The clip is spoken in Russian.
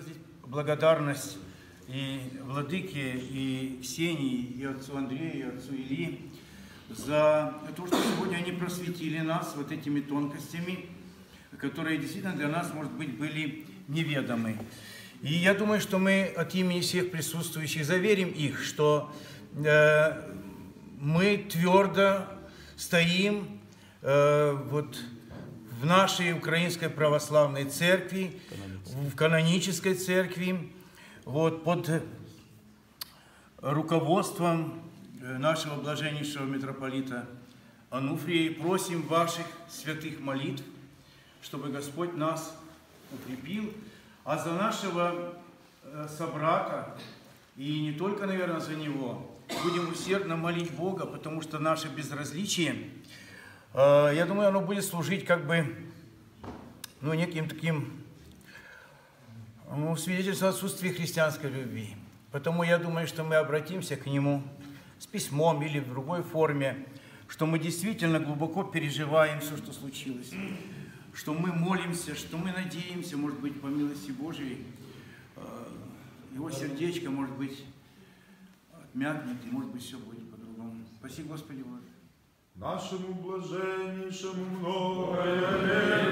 выразить благодарность и Владыке, и Ксении, и отцу Андрею, и отцу Ильи за то, что сегодня они просветили нас вот этими тонкостями, которые действительно для нас, может быть, были неведомы. И я думаю, что мы от имени всех присутствующих заверим их, что э, мы твердо стоим э, вот в нашей Украинской Православной Церкви, в канонической церкви, вот под руководством э, нашего блаженнейшего митрополита Ануфрия просим ваших святых молитв, чтобы Господь нас укрепил, а за нашего э, собрата, и не только, наверное, за него, будем усердно молить Бога, потому что наше безразличие, э, я думаю, оно будет служить как бы, ну, неким таким ну, свидетельством отсутствия христианской любви. Потому я думаю, что мы обратимся к нему с письмом или в другой форме, что мы действительно глубоко переживаем все, что случилось что мы молимся, что мы надеемся, может быть, по милости Божией, э, его сердечко, может быть, отмякнет, и, может быть, все будет по-другому. Спасибо, Господи, Боже. Нашему блаженнейшему многое лето, нашему блаженнейшему многое